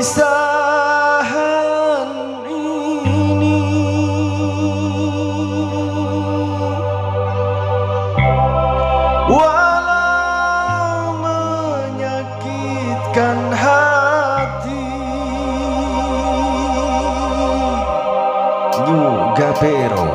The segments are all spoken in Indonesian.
perpisahan ini. Walau menyakitkan hati Juga pero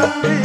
Bye.